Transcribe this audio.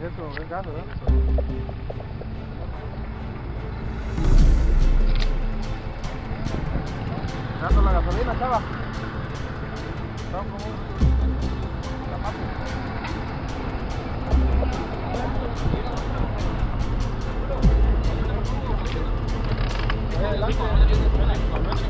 eso? ¿Qué caso, no? ¿Dando la gasolina, chava? Son como un zapato. Adelante.